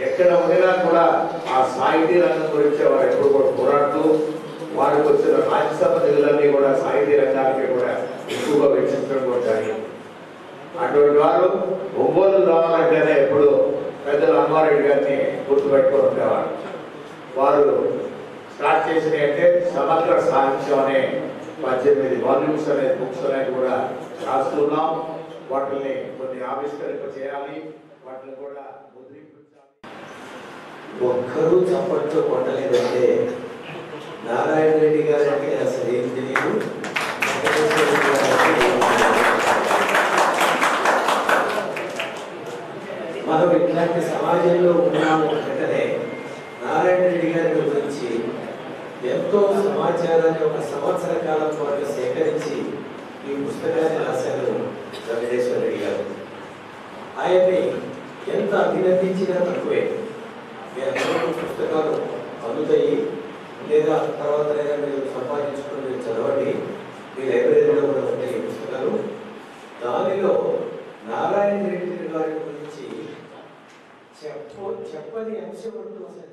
ఎక్కడ ఉన్నా కూడా ఆ సాహితీ రంగం గురించి వారు ఎప్పుడు కూడా పోరాడుతూ వారికి వచ్చిన రాజ్యసభ నిధులన్నీ కూడా సాహితీ రంగానికి కూడా ఎక్కువగా వెచ్చించడం కూడా అటువంటి వారు ఒంగోలు రావాలంటేనే ఎప్పుడు పెద్దలు అమ్మారెడ్డి గారిని గుర్తుపెట్టుకుని ఉండేవారు. వారు స్టార్ట్ చేసినవి అంటే సమగ్ర సాహిత్యం అనే పద్దెనిమిది వాల్యూమ్స్ అనే బుక్స్ అనేది కూడా రాస్తున్నాం. వాటిని కొన్ని ఆవిష్కరింప చేయాలి. వాటిని కూడా ముద్రింపు ఒక్కరూ చప్పట్లు కొట్టలేదంటే నారాయణ రెడ్డి గారు అంటే అసలు ఏం తెలియదు? మనం ఇట్లాంటి సమాజంలో ఉన్నాము అంటే నారాయణ రెడ్డి గారి గురించి ఎంతో సమాచారాన్ని ఒక సంవత్సర కాలం పాటు సేకరించి ఈ పుస్తకాన్ని రాశారు వెంకటేశ్వర రెడ్డి గారు. ఆయన్ని ఎంత అభినందించినా తక్కువే. మీ అందరూ పుస్తకాలు అందుతాయి. లేదా తర్వాత మీరు సంపాదించుకుని మీరు చదవండి. మీ లైబ్రరీలో కూడా ఉంటాయి పుస్తకాలు. దానిలో నారాయణ రెడ్డి గారి గురించి చెప్ప చెప్పని అంశం అంటూ అసలు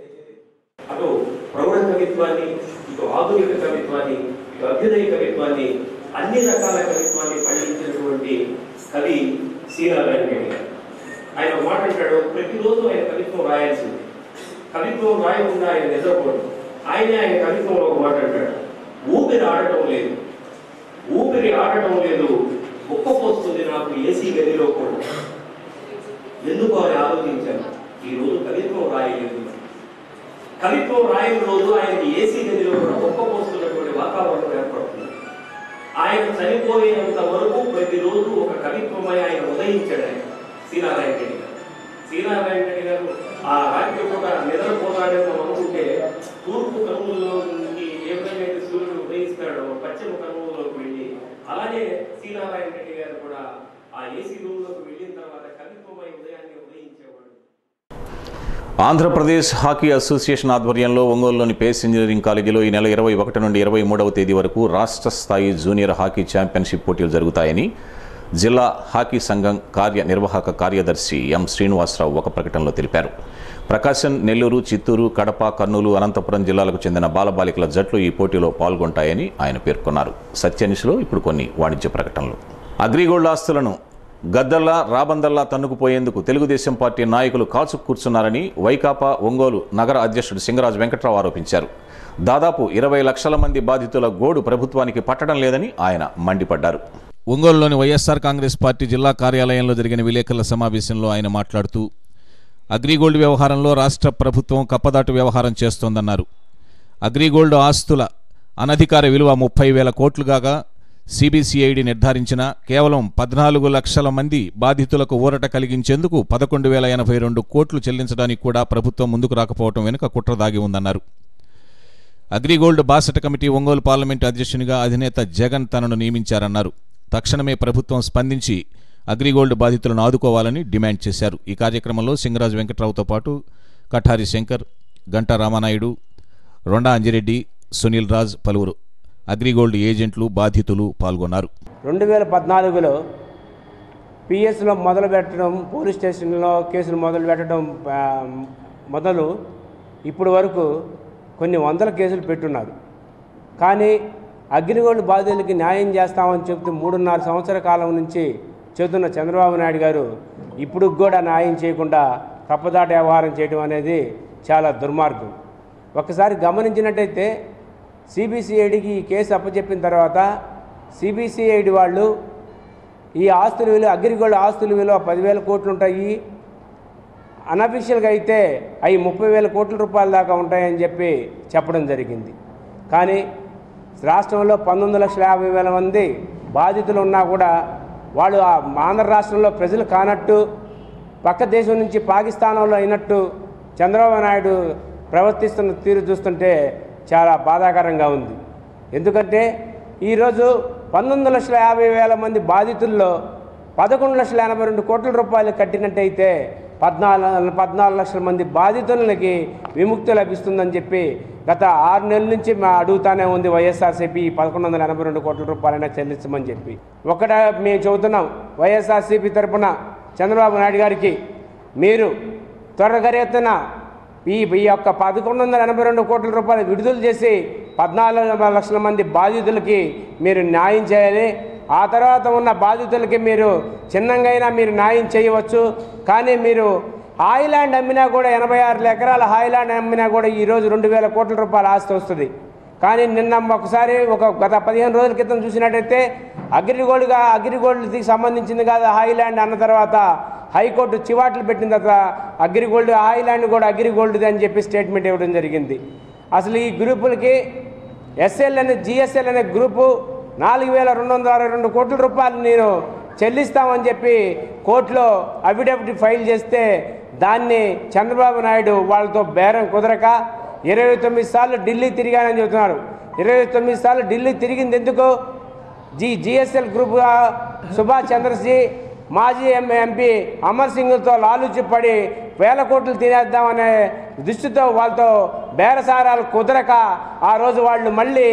అటు ప్రౌఢ కవిత్వాన్ని ఇటు ఆధునిక కవిత్వాన్ని ఇటు అభ్యుదయ కవిత్వాన్ని అన్ని రకాల కవిత్వాన్ని పండించినటువంటి కవి సీరా రెడ్డి ఆయన మాట అంటాడు ప్రతిరోజు ఆయన కవిత్వం రాయాల్సింది. కవిత్వం రాయకుండా ఆయన నిద్రపోడు. ఆయనే ఆయన కవిత్వంలో ఒక మాట అంటాడు. ఊపిరి ఆడటం లేదు. ఊపిరి ఆడటం లేదు. ఉక్కపోస్తుంది నాకు ఏసీ గదిలో కూడా. ఎందుకు ఆయన ఆలోచించాను. ఈ రోజు కవిత్వం రాయలేదు. కవిత్వం రాయని రోజు ఆయనకి ఏసీ గదిలో కూడా ఉక్కపోస్తున్నటువంటి వాతావరణం ఏర్పడుతుంది. ఆయన చనిపోయేంత వరకు ప్రతిరోజు ఒక కవిత్వమై ఆయన ఉదయించాడు ఆయన సీనా వెంకటి గారు సీనా వెంకటి గారు ఆ రాత్రి పూట నిద్రపోతాడని అనుకుంటే తూర్పు కనుమల్లో నుంచి ఏ విధంగా సూర్యుడు ఉదయిస్తాడో పశ్చిమ కనుమల్లోకి వెళ్ళి అలాగే సీనా వెంకటి గారు కూడా ఆ ఏసీ రూమ్లోకి వెళ్ళిన తర్వాత కవిత్వమై ఉదయాన్ని ఉదయించేవాడు. ఆంధ్రప్రదేశ్ హాకీ అసోసియేషన్ ఆధ్వర్యంలో ఒంగోలులోని పేస్ ఇంజనీరింగ్ కాలేజీలో ఈ నెల ఇరవై ఒకటి నుండి ఇరవై మూడవ తేదీ వరకు రాష్ట్ర స్థాయి జూనియర్ హాకీ ఛాంపియన్షిప్ పోటీలు జరుగుతాయని జిల్లా హాకీ సంఘం కార్యనిర్వాహక కార్యదర్శి ఎం శ్రీనివాసరావు ఒక ప్రకటనలో తెలిపారు. ప్రకాశం నెల్లూరు చిత్తూరు కడప కర్నూలు అనంతపురం జిల్లాలకు చెందిన బాలబాలికల జట్లు ఈ పోటీలో పాల్గొంటాయని ఆయన పేర్కొన్నారు. సత్యనిషిలో ఇప్పుడు కొన్ని వాణిజ్య ప్రకటనలు. అగ్రిగోల్డ్ ఆస్తులను గద్దల్లా రాబందల్లా తన్నుకుపోయేందుకు తెలుగుదేశం పార్టీ నాయకులు కాచు కూర్చున్నారని వైకాపా ఒంగోలు నగర అధ్యక్షుడు సింగరాజు వెంకట్రావు ఆరోపించారు. దాదాపు ఇరవై లక్షల మంది బాధితుల గోడు ప్రభుత్వానికి పట్టడం లేదని ఆయన మండిపడ్డారు. ఒంగోలులోని వైఎస్ఆర్ కాంగ్రెస్ పార్టీ జిల్లా కార్యాలయంలో జరిగిన విలేకరుల సమావేశంలో ఆయన మాట్లాడుతూ అగ్రిగోల్డ్ వ్యవహారంలో రాష్ట్ర ప్రభుత్వం కప్పదాటు వ్యవహారం చేస్తోందన్నారు. అగ్రిగోల్డ్ ఆస్తుల అనధికార విలువ ముప్పై వేల కోట్లుగాగా సిబిసిఐడి నిర్ధారించిన కేవలం పద్నాలుగు లక్షల మంది బాధితులకు ఊరట కలిగించేందుకు పదకొండు వేల ఎనభై రెండు కోట్లు చెల్లించడానికి కూడా ప్రభుత్వం ముందుకు రాకపోవడం వెనుక కుట్ర దాగి ఉందన్నారు. అగ్రిగోల్డ్ బాసట కమిటీ ఒంగోలు పార్లమెంటు అధ్యక్షునిగా అధినేత జగన్ తనను నియమించారన్నారు. తక్షణమే ప్రభుత్వం స్పందించి అగ్రిగోల్డ్ బాధితులను ఆదుకోవాలని డిమాండ్ చేశారు. ఈ కార్యక్రమంలో సింగరాజు వెంకట్రావుతో పాటు కఠారి శంకర్ గంటా రామానాయుడు రొండా అంజిరెడ్డి సునీల్ రాజ్ పలువురు అగ్రిగోల్డ్ ఏజెంట్లు బాధితులు పాల్గొన్నారు. రెండు వేల పద్నాలుగులో పిఎస్లో మొదలు పెట్టడం పోలీస్ స్టేషన్లో కేసులు మొదలు పెట్టడం మొదలు ఇప్పటి వరకు కొన్ని వందల కేసులు పెట్టున్నారు. కానీ అగ్నిగోల్డ్ బాధితులకి న్యాయం చేస్తామని చెప్తూ మూడున్నర సంవత్సర కాలం నుంచి చెబుతున్న చంద్రబాబు నాయుడు గారు ఇప్పుడు కూడా న్యాయం చేయకుండా తప్పదాట వ్యవహారం చేయడం అనేది చాలా దుర్మార్గం. ఒకసారి గమనించినట్టయితే సిబిసిఐడికి ఈ కేసు అప్పచెప్పిన తర్వాత సిబిసిఐడి వాళ్ళు ఈ ఆస్తుల విలువ అగ్రిగోల్డ్ ఆస్తుల విలువ పదివేల కోట్లు ఉంటాయి. అనఫిషియల్గా అయితే అవి ముప్పై వేల కోట్ల రూపాయల దాకా ఉంటాయని చెప్పి చెప్పడం జరిగింది. కానీ రాష్ట్రంలో పంతొమ్మిది లక్షల యాభై వేల మంది బాధితులు ఉన్నా కూడా వాళ్ళు ఆ ఆంధ్ర రాష్ట్రంలో ప్రజలు కానట్టు పక్క దేశం నుంచి పాకిస్తానంలో అయినట్టు చంద్రబాబు నాయుడు ప్రవర్తిస్తున్న తీరు చూస్తుంటే చాలా బాధాకరంగా ఉంది. ఎందుకంటే ఈరోజు పంతొమ్మిది లక్షల యాభై వేల మంది బాధితుల్లో పదకొండు లక్షల ఎనభై రెండు కోట్ల రూపాయలు కట్టినట్టయితే పద్నాలుగు పద్నాలుగు లక్షల మంది బాధితులకి విముక్తి లభిస్తుందని చెప్పి గత ఆరు నెలల నుంచి మా అడుగుతానే ఉంది వైఎస్ఆర్సీపీ పదకొండు వందల ఎనభై రెండు కోట్ల రూపాయలైనా చెల్లించమని చెప్పి. ఒకట మేము చెబుతున్నాం వైఎస్ఆర్సీపీ తరపున చంద్రబాబు నాయుడు గారికి మీరు త్వరగరెత్తున ఈ ఈ యొక్క పదకొండు వందల ఎనభై రెండు కోట్ల రూపాయలు విడుదల చేసి పద్నాలుగు లక్షల మంది బాధితులకి మీరు న్యాయం చేయాలి. ఆ తర్వాత ఉన్న బాధితులకి మీరు చిన్నంగా మీరు న్యాయం చేయవచ్చు. కానీ మీరు హాయిలాండ్ అమ్మినా కూడా ఎనభై ఆరు ఎకరాల హాయిలాండ్ అమ్మినా కూడా ఈరోజు రెండు వేల కోట్ల రూపాయల ఆస్తి వస్తుంది. కానీ నిన్న ఒకసారి ఒక గత పదిహేను రోజుల క్రితం చూసినట్టయితే అగ్రిగోల్డ్గా అగ్రిగోల్డ్కి సంబంధించింది కాదు హాయిలాండ్ అన్న తర్వాత హైకోర్టు చివాట్లు పెట్టిన తర్వాత అగ్రిగోల్డ్ హాయిలాండ్ కూడా అగ్రిగోల్డ్ది అని చెప్పి స్టేట్మెంట్ ఇవ్వడం జరిగింది. అసలు ఈ గ్రూపులకి ఎస్ఎల్ అనే జిఎస్ఎల్ అనే గ్రూపు నాలుగు వేల రెండు వందల అరవై రెండు కోట్ల రూపాయలు నేను చెల్లిస్తామని చెప్పి కోర్టులో అఫిడవిట్ ఫైల్ చేస్తే దాన్ని చంద్రబాబు నాయుడు వాళ్ళతో బేరం కుదరక ఇరవై తొమ్మిది సార్లు ఢిల్లీ తిరిగానని చెబుతున్నారు. ఇరవై తొమ్మిది సార్లు ఢిల్లీ తిరిగింది ఎందుకు? G GSL group Subhash Chandraji మాజీ ఎంపీ అమర్ సింగ్తో లాలుచి పడి వేల కోట్లు తినేద్దామనే దృష్టితో వాళ్ళతో బేరసారాలు కుదరక ఆ రోజు వాళ్ళు మళ్ళీ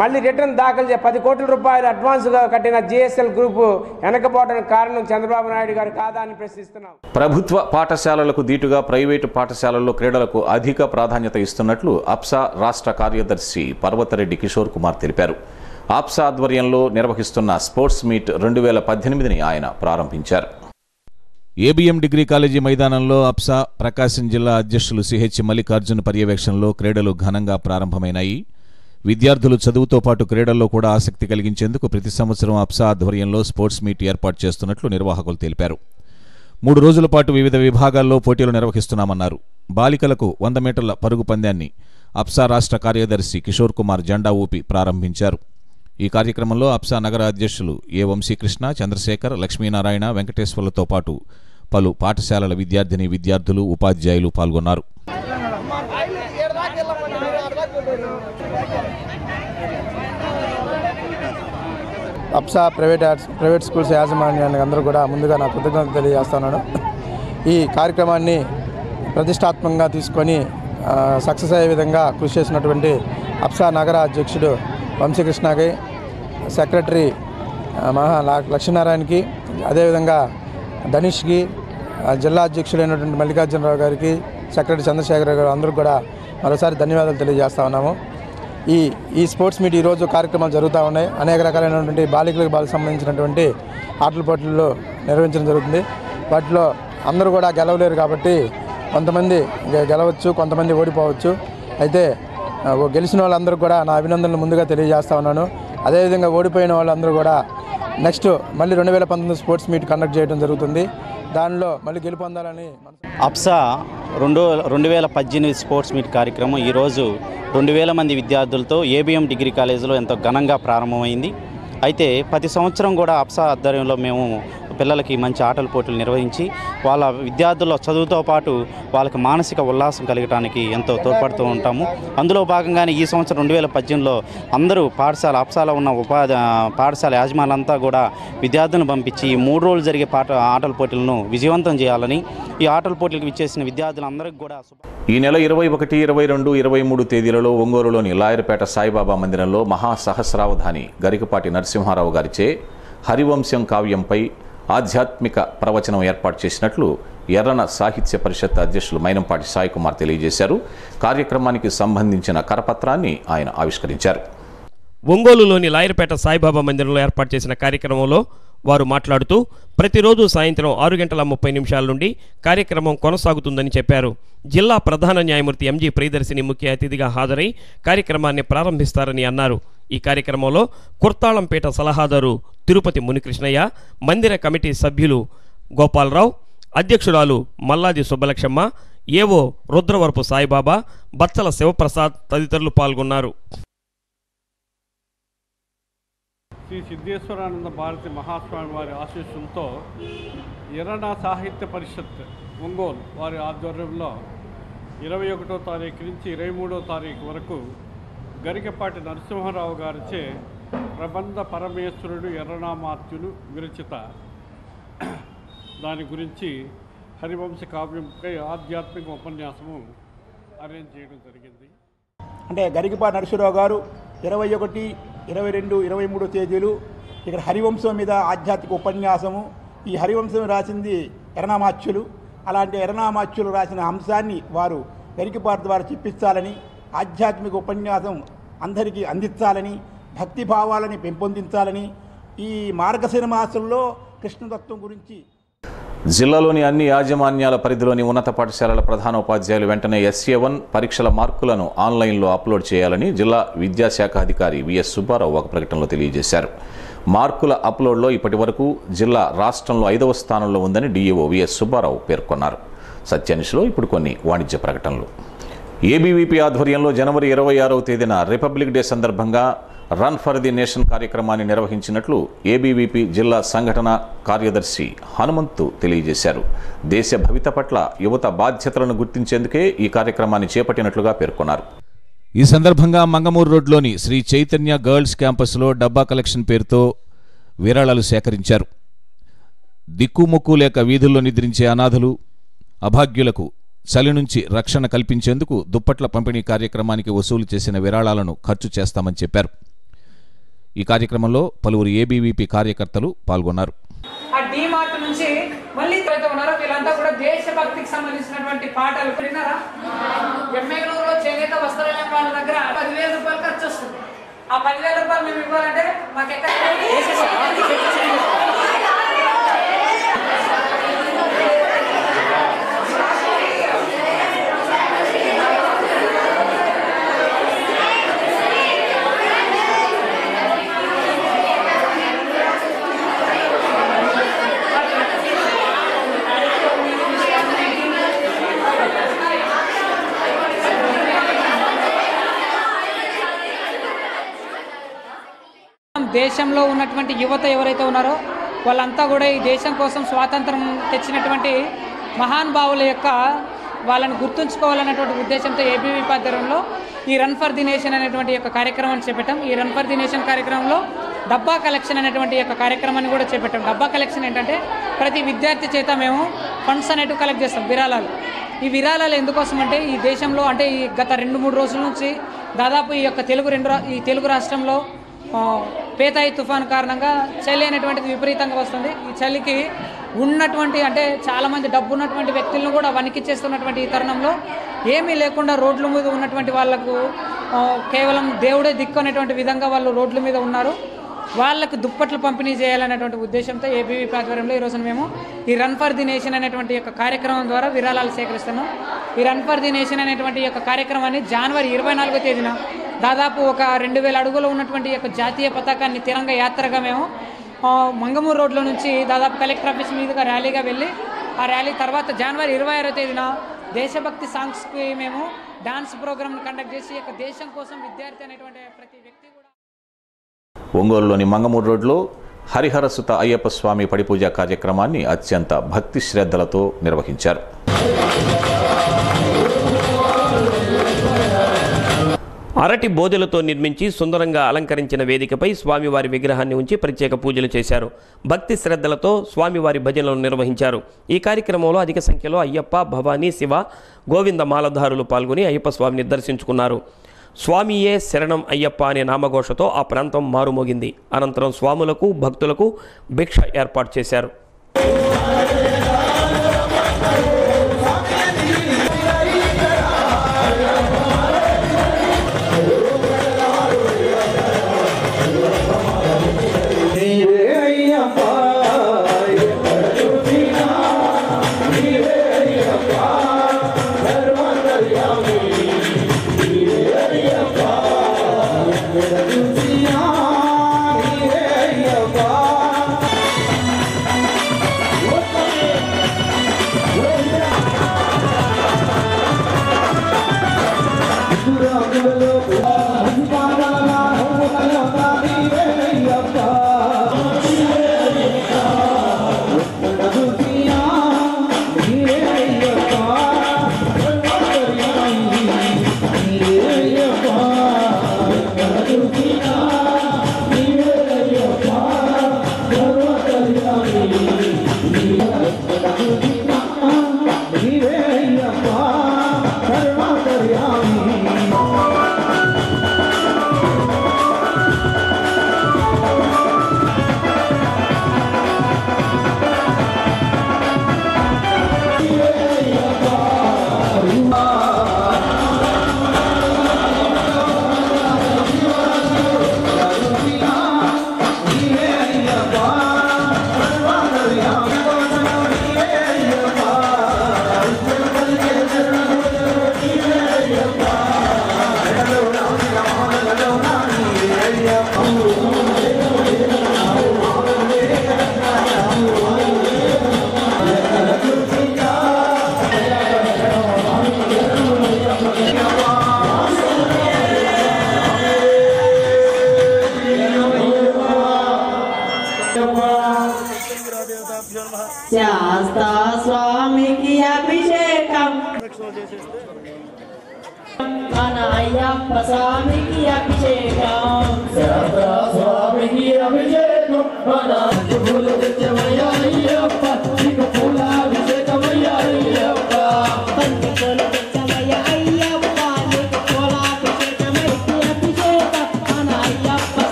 మళ్ళీ రిటర్న్ దాఖలు పది కోట్ల రూపాయలు అడ్వాన్స్గా కట్టిన జిఎస్ఎల్ గ్రూప్ వెనకపోవడానికి కారణం చంద్రబాబు నాయుడు గారు కాదా అని ప్రశ్నిస్తున్నాం. ప్రభుత్వ పాఠశాలలకు దీటుగా ప్రైవేటు పాఠశాలల్లో క్రీడలకు అధిక ప్రాధాన్యత ఇస్తున్నట్లు అప్సా రాష్ట్ర కార్యదర్శి పర్వతరెడ్డి కిషోర్ కుమార్ తెలిపారు. ఆప్సా ఆధ్వర్యంలో నిర్వహిస్తున్న స్పోర్ట్స్ మీట్ రెండు వేల పద్దెనిమిదిని ఆయన ప్రారంభించారు. ఏబిఎం డిగ్రీ కాలేజీ మైదానంలో అప్సా ప్రకాశం జిల్లా అధ్యక్షులు సిహెచ్ మల్లికార్జున్ పర్యవేక్షణలో క్రీడలు ఘనంగా ప్రారంభమైనాయి. విద్యార్థులు చదువుతో పాటు క్రీడల్లో కూడా ఆసక్తి కలిగించేందుకు ప్రతి సంవత్సరం అప్సా ఆధ్వర్యంలో స్పోర్ట్స్ మీట్ ఏర్పాటు చేస్తున్నట్లు నిర్వాహకులు తెలిపారు. మూడు రోజుల పాటు వివిధ విభాగాల్లో పోటీలు నిర్వహిస్తున్నామన్నారు. బాలికలకు వంద మీటర్ల పరుగు పందాన్ని అప్సా రాష్ట్ర కార్యదర్శి కిషోర్ కుమార్ జెండా ఊపి ప్రారంభించారు. ఈ కార్యక్రమంలో అప్సా నగర అధ్యక్షులు ఏ వంశీకృష్ణ చంద్రశేఖర్ లక్ష్మీనారాయణ వెంకటేశ్వర్లతో పాటు పలు పాఠశాలల విద్యార్థిని విద్యార్థులు ఉపాధ్యాయులు పాల్గొన్నారు. అప్సా ప్రైవేట్ ప్రైవేట్ స్కూల్స్ యాజమాన్యానికి అందరూ కూడా ముందుగా నా కృతజ్ఞత తెలియజేస్తున్నాను. ఈ కార్యక్రమాన్ని ప్రతిష్టాత్మకంగా తీసుకొని సక్సెస్ అయ్యే విధంగా కృషి చేసినటువంటి అప్సా నగర అధ్యక్షుడు వంశీకృష్ణకి సెక్రటరీ మహా లక్ష్మీనారాయణకి అదేవిధంగా ధనుష్కి జిల్లా అధ్యక్షుడైనటువంటి మల్లికార్జునరావు గారికి సెక్రటరీ చంద్రశేఖర్ గారు అందరూ కూడా మరోసారి ధన్యవాదాలు తెలియజేస్తా ఉన్నాము. ఈ ఈ స్పోర్ట్స్ మీట్ ఈరోజు కార్యక్రమాలు జరుగుతూ ఉన్నాయి. అనేక రకాలైనటువంటి బాలికలకు బాలకు సంబంధించినటువంటి ఆటల పోటీల్లో నిర్వహించడం జరుగుతుంది. వాటిలో అందరూ కూడా గెలవలేరు కాబట్టి కొంతమంది గె- గెలవచ్చు కొంతమంది ఓడిపోవచ్చు. అయితే గెలిచిన వాళ్ళందరూ కూడా నా అభినందనలు ముందుగా తెలియజేస్తా ఉన్నాను. అదేవిధంగా ఓడిపోయిన వాళ్ళందరూ కూడా నెక్స్ట్ మళ్ళీ రెండు వేల పంతొమ్మిది స్పోర్ట్స్ మీట్ కండక్ట్ చేయడం జరుగుతుంది. దానిలో మళ్ళీ గెలుపొందాలని అప్సా రెండు రెండు వేల పద్దెనిమిది స్పోర్ట్స్ మీట్ కార్యక్రమం ఈరోజు రెండు వేల మంది విద్యార్థులతో ఏబిఎం డిగ్రీ కాలేజీలో ఎంతో ఘనంగా ప్రారంభమైంది. అయితే ప్రతి సంవత్సరం కూడా అప్సా ఆధ్వర్యంలో మేము పిల్లలకి మంచి ఆటల పోటీలు నిర్వహించి వాళ్ళ విద్యార్థుల చదువుతో పాటు వాళ్ళకి మానసిక ఉల్లాసం కలగడానికి ఎంతో తోడ్పడుతూ ఉంటాము. అందులో భాగంగానే ఈ సంవత్సరం రెండు వేల పద్దెనిమిదిలో అందరూ పాఠశాల అప్సాల ఉన్న ఉపాధి పాఠశాల యాజమాన్యంతా కూడా విద్యార్థులను పంపించి ఈ మూడు రోజులు జరిగే పాట ఆటల పోటీలను విజయవంతం చేయాలని ఈ ఆటల పోటీలకు ఇచ్చేసిన విద్యార్థులందరికీ కూడా ఈ నెల ఇరవై ఒకటి ఇరవై రెండు ఇరవై మూడు తేదీలలో ఒంగోలులోని లాయర్పేట సాయిబాబా మందిరంలో మహాసహస్రావధాని గరికపాటి నరసింహారావు గారిచే హరివంశం కావ్యంపై ఆధ్యాత్మిక ప్రవచనం ఏర్పాటు చేసినట్లు ఎర్రన సాహిత్య పరిషత్ అధ్యక్షులు మైనంపాటి సాయి కుమార్ తెలియజేశారు. కార్యక్రమానికి సంబంధించిన కరపత్రాన్ని ఆయన ఆవిష్కరించారు. ఒంగోలులోని లాయర్పేట సాయిబాబా మందిరంలో ఏర్పాటు చేసిన కార్యక్రమంలో వారు మాట్లాడుతూ ప్రతిరోజు సాయంత్రం ఆరు గంటల ముప్పై నిమిషాల నుండి కార్యక్రమం కొనసాగుతుందని చెప్పారు. జిల్లా ప్రధాన న్యాయమూర్తి ఎంజీ ప్రియదర్శిని ముఖ్య అతిథిగా హాజరై కార్యక్రమాన్ని ప్రారంభిస్తారని అన్నారు. ఈ కార్యక్రమంలో కుర్తాళంపేట సలహాదారు తిరుపతి మునికృష్ణయ్య మందిర కమిటీ సభ్యులు గోపాలరావు అధ్యక్షురాలు మల్లాది సుబ్బలక్ష్మ ఏవో రుద్రవరపు సాయిబాబా బచ్చల శివప్రసాద్ తదితరులు పాల్గొన్నారు. శ్రీ సిద్ధేశ్వరానంద భారతి మహాస్వామి వారి ఆశీస్సులతో ఇరణా సాహిత్య పరిషత్ ఒంగోలు వారి ఆధ్వర్యంలో ఇరవై ఒకటో తారీఖు నుంచి ఇరవై మూడో తారీఖు వరకు గరికపాటి నరసింహారావు గారిచే ప్రబంధ పరమేశ్వరుడు ఎర్రనామాత్యులు విరచిత. దాని గురించి హరివంశ కావ్యంపై ఆధ్యాత్మిక ఉపన్యాసము అరేంజ్ చేయడం జరిగింది. అంటే గరికపాటి నరసింహరావు గారు ఇరవై ఒకటి ఇరవై రెండు ఇరవై మూడు తేదీలు ఇక్కడ హరివంశం మీద ఆధ్యాత్మిక ఉపన్యాసము. ఈ హరివంశం రాసింది ఎర్రనామాచ్యులు అలాంటి ఎర్రనామాచ్యులు రాసిన అంశాన్ని వారు గరికపాటి ద్వారా చెప్పించాలని ఆధ్యాత్మిక ఉపన్యాసం అందరికీ అందించాలని భక్తి భావాలని పెంపొందించాలని ఈ మార్గశిర మాసంలో కృష్ణతత్వం గురించి జిల్లాలోని అన్ని యాజమాన్యాల పరిధిలోని ఉన్నత పాఠశాలల ప్రధాన ఉపాధ్యాయులు వెంటనే ఎస్ఏ వన్ పరీక్షల మార్కులను ఆన్లైన్లో అప్లోడ్ చేయాలని జిల్లా విద్యాశాఖ అధికారి విఎస్ సుబ్బారావు ఒక ప్రకటనలో తెలియజేశారు. మార్కుల అప్లోడ్లో ఇప్పటి వరకు జిల్లా రాష్ట్రంలో ఐదవ స్థానంలో ఉందని డీఈఓ విఎస్ సుబ్బారావు పేర్కొన్నారు. సత్యానిషిలో ఇప్పుడు కొన్ని వాణిజ్య ప్రకటనలు. ఏబీవీపీ ఆధ్వర్యంలో జనవరి ఇరవై ఆరవ తేదీన రిపబ్లిక్ డే సందర్భంగా రన్ ఫర్ ది నేషన్ కార్యక్రమాన్ని నిర్వహించినట్లు ఏబీవీపీ జిల్లా సంఘటన కార్యదర్శి హనుమంతు తెలియజేశారు. దేశ భవిత పట్ల యువత బాధ్యతలను గుర్తించేందుకే ఈ కార్యక్రమాన్ని చేపట్టినట్లుగా పేర్కొన్నారు. ఈ సందర్భంగా మంగమూరు రోడ్లోని శ్రీ చైతన్య గర్ల్స్ క్యాంపస్లో డబ్బా కలెక్షన్ పేరుతో విరాళాలు సేకరించారు. దిక్కుముక్కు లేక వీధుల్లో నిద్రించే అనాథలు అభాగ్యులకు చలి నుంచి రక్షణ కల్పించేందుకు దుప్పట్ల పంపిణీ కార్యక్రమానికి వసూలు చేసిన విరాళాలను ఖర్చు చేస్తామని చెప్పారు. ఈ కార్యక్రమంలో పలువురు ఏబీవీపీ కార్యకర్తలు పాల్గొన్నారు. ఆ నుంచి మళ్ళీ వీళ్ళంతా కూడా దేశభక్తికి సంబంధించినటువంటి పాటలు. విన్నారా? ఎమ్మెగనూరులో చేనేత వస్త్రాలయం వాళ్ళ దగ్గర పదివేల రూపాయలు ఖర్చు వస్తుంది. ఆ పదివేల రూపాయలు మేము ఇవ్వాలంటే మాకు ఎక్కడ దేశంలో ఉన్నటువంటి యువత ఎవరైతే ఉన్నారో వాళ్ళంతా కూడా ఈ దేశం కోసం స్వాతంత్రం తెచ్చినటువంటి మహానుభావుల యొక్క వాళ్ళని గుర్తుంచుకోవాలన్నటువంటి ఉద్దేశంతో ఏబీవీ ఆధ్వర్యంలో ఈ రన్ ఫర్ ది నేషన్ అనేటువంటి యొక్క కార్యక్రమాన్ని చేపట్టాం. ఈ రన్ ఫర్ ది నేషన్ కార్యక్రమంలో డబ్బా కలెక్షన్ అనేటువంటి యొక్క కార్యక్రమాన్ని కూడా చేపట్టాం. డబ్బా కలెక్షన్ ఏంటంటే ప్రతి విద్యార్థి చేత మేము ఫండ్స్ అనేటివి కలెక్ట్ చేస్తాం విరాళాలు. ఈ విరాళాలు ఎందుకోసం అంటే ఈ దేశంలో అంటే ఈ గత రెండు మూడు రోజుల నుంచి దాదాపు ఈ యొక్క తెలుగు రెండు ఈ తెలుగు రాష్ట్రంలో పేతాయి తుఫాను కారణంగా చలి అనేటువంటిది విపరీతంగా వస్తుంది. ఈ చలికి ఉన్నటువంటి అంటే చాలామంది డబ్బు ఉన్నటువంటి వ్యక్తులను కూడా వణికిచ్చేస్తున్నటువంటి ఈ తరుణంలో ఏమీ లేకుండా రోడ్ల మీద ఉన్నటువంటి వాళ్ళకు కేవలం దేవుడే దిక్కు అనేటువంటి విధంగా వాళ్ళు రోడ్ల మీద ఉన్నారు. వాళ్ళకు దుప్పట్లు పంపిణీ చేయాలనేటువంటి ఉద్దేశంతో ఏబీవీ ఆధ్వర్యంలో ఈరోజు మేము ఈ రన్ ఫర్ ది నేషన్ అనేటువంటి యొక్క కార్యక్రమం ద్వారా విరాళాలు సేకరిస్తున్నాం. ఈ రన్ ఫర్ ది నేషన్ అనేటువంటి యొక్క కార్యక్రమాన్ని జనవరి ఇరవై నాలుగో తేదీన దాదాపు ఒక రెండు వేల అడుగులు ఉన్నటువంటి యొక్క జాతీయ పతాకాన్ని తిరంగ యాత్రగా మేము మంగమూరు రోడ్లో నుంచి దాదాపు కలెక్టర్ ఆఫీస్ మీదుగా ర్యాలీగా వెళ్ళి ఆ ర్యాలీ తర్వాత జనవరి ఇరవై ఆరో తేదీన దేశభక్తి సాంగ్స్కి మేము డాన్స్ ప్రోగ్రామ్ని కండక్ట్ చేసి యొక్క దేశం కోసం విద్యార్థి అనేటువంటి ప్రతి ఒంగోలులోని మంగమూరు రోడ్లో హరిహరసుత అయ్యప్ప స్వామి పడిపూజ కార్యక్రమాన్ని అత్యంత భక్తి శ్రద్ధలతో నిర్వహించారు. అరటి బోధలతో నిర్మించి సుందరంగా అలంకరించిన వేదికపై స్వామివారి విగ్రహాన్ని ఉంచి ప్రత్యేక పూజలు చేశారు. భక్తి శ్రద్ధలతో స్వామివారి భజనలు నిర్వహించారు. ఈ కార్యక్రమంలో అధిక సంఖ్యలో అయ్యప్ప భవానీ శివ గోవింద మాలధారులు పాల్గొని అయ్యప్ప స్వామిని దర్శించుకున్నారు. స్వామియే శరణం అయ్యప్ప అనే నామఘోషతో ఆ ప్రాంతం మారుమోగింది. అనంతరం స్వాములకు భక్తులకు భిక్ష ఏర్పాటు చేశారు.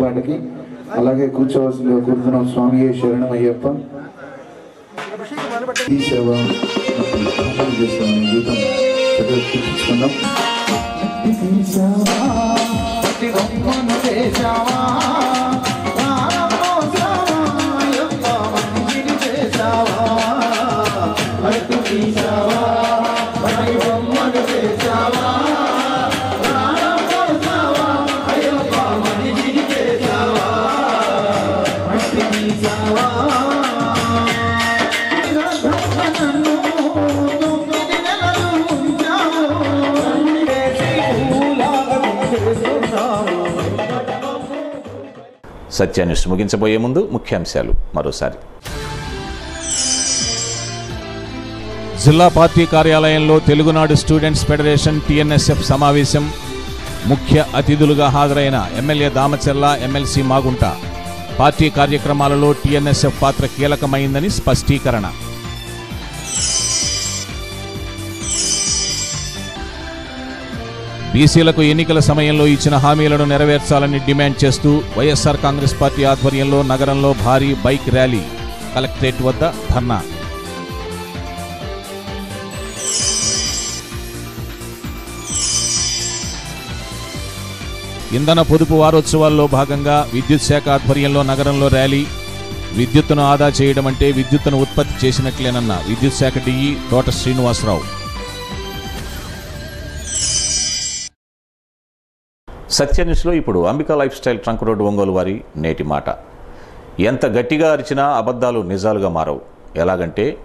పాటకి అలాగే కూర్చోవలసిందిగా కోరుతున్నాం స్వామి శరణం అయ్యప్ప ఈ సేవ అమలు చేస్తామని జీవితం చక్కగా చూపించుకుందాం సత్యాన్యూస్ ముగించబోయే ముందు ముఖ్యాంశాలు మరోసారి. జిల్లా పార్టీ కార్యాలయంలో తెలుగునాడు స్టూడెంట్స్ ఫెడరేషన్ టీఎన్ఎస్ఎఫ్ సమావేశం ముఖ్య అతిథులుగా హాజరైన MLA Damacharla MLC Magunta. Party కార్యక్రమాలలో టీఎన్ఎస్ఎఫ్ పాత్ర కీలకమైందని స్పష్టీకరణ. బీసీలకు ఎన్నికల సమయంలో ఇచ్చిన హామీలను నెరవేర్చాలని డిమాండ్ చేస్తూ వైఎస్ఆర్ కాంగ్రెస్ పార్టీ ఆధ్వర్యంలో నగరంలో భారీ బైక్ ర్యాలీ. కలెక్టరేట్ వద్ద ధర్నా. ఇంధన పొదుపు వారోత్సవాల్లో భాగంగా విద్యుత్ శాఖ ఆధ్వర్యంలో నగరంలో ర్యాలీ. విద్యుత్తును ఆదా చేయడం అంటే విద్యుత్తును ఉత్పత్తి చేసినట్లేనన్న విద్యుత్ శాఖ డిఈ తోట శ్రీనివాసరావు. సత్య న్యూస్లో ఇప్పుడు Ambika life style trunk road Ongole వారి నేటి మాట. ఎంత గట్టిగా అరిచినా అబద్ధాలు నిజాలుగా మారవు. ఎలాగంటే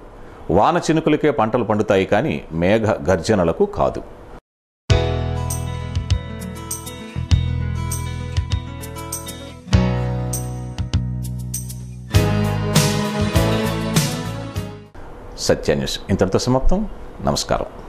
వాన చినుకులకే పంటలు పండుతాయి కానీ మేఘ గర్జనలకు కాదు. సత్య న్యూస్. ఇంతటితో సమాప్తం. నమస్కారం.